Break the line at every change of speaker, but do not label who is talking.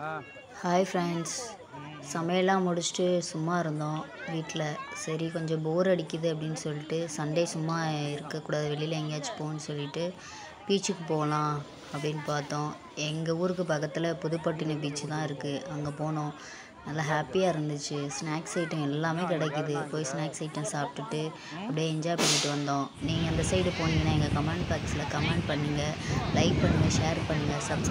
Hi friends சமையல்லாம் முடிச்சுட்டு சும்மா இருந்தோம். வீட்டில் சரி கொஞ்சம் போர் அடிக்குது அப்படின்னு சொல்லிட்டு சண்டே சும்மா இருக்கக்கூடாது. வெளியில் எங்கேயாச்சும் போகணும்னு சொல்லிட்டு பீச்சுக்கு போகலாம் அப்படின்னு பார்த்தோம். எங்கள் ஊருக்கு பக்கத்தில் புதுப்பட்டினம் பீச்சு தான் இருக்குது அங்கே போனோம். நல்லா ஹாப்பியாக இருந்துச்சு. ஸ்நாக்ஸ் ஐட்டம் எல்லாமே கிடைக்குது. போய் ஸ்நாக்ஸ் ஐட்டம் சாப்பிட்டுட்டு அப்படியே என்ஜாய் பண்ணிட்டு வந்தோம். நீங்கள் அந்த சைடு போனீங்கன்னா எங்கள் கமெண்ட் பாக்ஸில் கமெண்ட் பண்ணுங்கள் லைக் பண்ணுங்கள் ஷேர் பண்ணுங்கள் சப்ஸ்கிரைப்